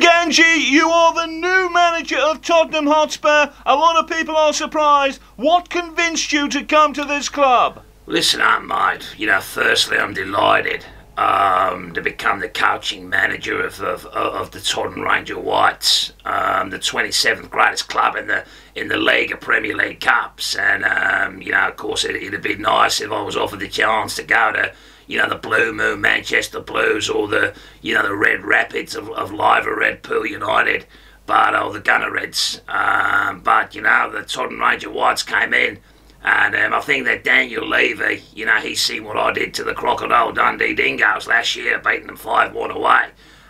Big Angie, you are the new manager of Tottenham Hotspur. A lot of people are surprised. What convinced you to come to this club? Listen up, mate. You know, firstly, I'm delighted um, to become the coaching manager of, of, of the Tottenham Ranger Whites, um, the 27th greatest club in the in the league of Premier League Cups. And, um, you know, of course, it, it'd be nice if I was offered the chance to go to you know, the Blue Moon Manchester Blues or the, you know, the Red Rapids of, of Liver Red Pool United, but, or the Gunner Reds. Um, but, you know, the Tottenham Ranger Whites came in, and um, I think that Daniel Levy, you know, he's seen what I did to the Crocodile Dundee Dingoes last year, beating them 5 1 away.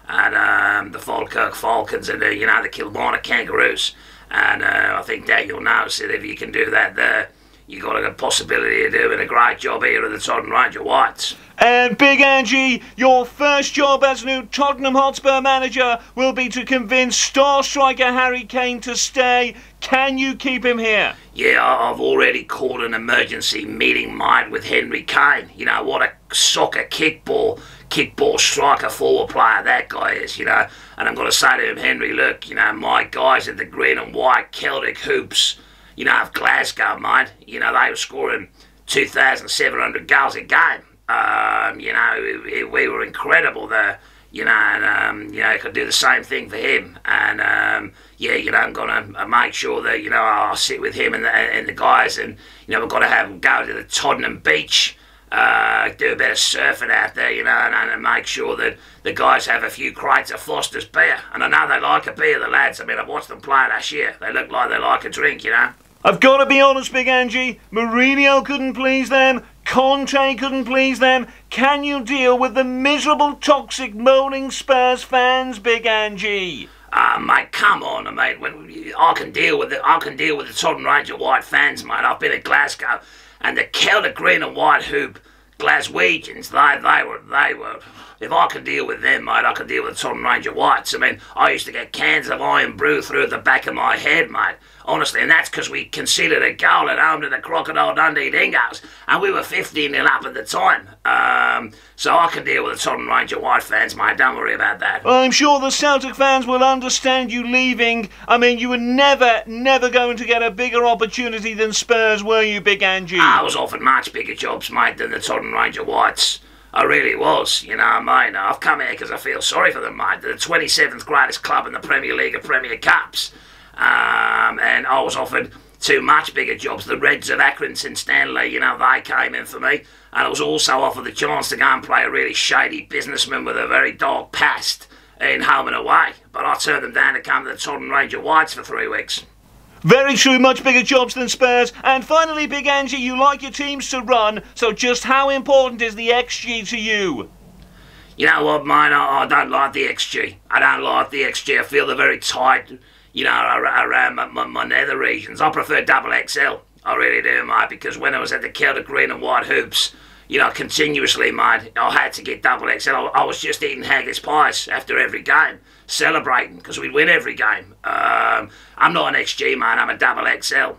And um, the Falkirk Falcons and the, you know, the Kilmarnock Kangaroos. And uh, I think Daniel knows that if you can do that there, you've got a possibility of doing a great job here at the Tottenham Ranger Whites. And Big Angie, your first job as new Tottenham Hotspur manager will be to convince star striker Harry Kane to stay. Can you keep him here? Yeah, I've already called an emergency meeting, mate, with Henry Kane. You know, what a soccer kickball, kickball striker forward player that guy is, you know. And I'm going to say to him, Henry, look, you know, my guys at the green and white Celtic hoops, you know, of Glasgow, mate, you know, they were scoring 2,700 goals a game. Um, you know, we, we, were incredible there. You know, and um, you know, I could do the same thing for him. And um, yeah, you know, I'm gonna make sure that you know I'll sit with him and the, and the guys, and you know, we've got to have go to the Tottenham beach. Uh, do a bit of surfing out there, you know, and, and, make sure that the guys have a few crates of Foster's beer. And I know they like a beer, the lads. I mean, I've watched them play last year. They look like they like a drink, you know. I've got to be honest, Big Angie. Mourinho couldn't please them. Conte couldn't please them. Can you deal with the miserable, toxic, moaning Spurs fans, Big Angie? Ah, uh, mate, come on, mate. When I can deal with it, I can deal with the Tottenham Ranger white fans, mate. I've been at Glasgow, and the Celtic green and white hoop Glaswegians, they they were they were. If I can deal with them, mate, I can deal with the Tottenham Ranger whites. I mean, I used to get cans of Irn Bru through the back of my head, mate honestly, and that's because we conceded a goal at home to the Crocodile Dundee Dingoes, and we were 15 0 up at the time. Um, so I can deal with the Tottenham Ranger White fans, mate. Don't worry about that. Well, I'm sure the Celtic fans will understand you leaving. I mean, you were never, never going to get a bigger opportunity than Spurs, were you, Big Angie? I was offered much bigger jobs, mate, than the Tottenham Ranger Whites. I really was, you know what I mean? I've come here because I feel sorry for them, mate. They're the 27th greatest club in the Premier League of Premier Cups. Um, and I was offered two much bigger jobs. The Reds of Accrington Stanley, you know, they came in for me. And I was also offered the chance to go and play a really shady businessman with a very dark past in home and away. But I turned them down to come to the Tottenham Ranger Whites for three weeks. Very true, much bigger jobs than Spurs. And finally, Big Angie, you like your teams to run, so just how important is the XG to you? You know what, mate, I, I don't like the XG. I don't like the XG. I feel they're very tight you know, around my, my, my nether regions. I prefer double XL. I really do, mate, because when I was at the Celtic Green and White Hoops, you know, continuously, mate, I had to get double XL. I, I was just eating haggis pies after every game, celebrating, because we'd win every game. Um, I'm not an XG, man, I'm a double XL.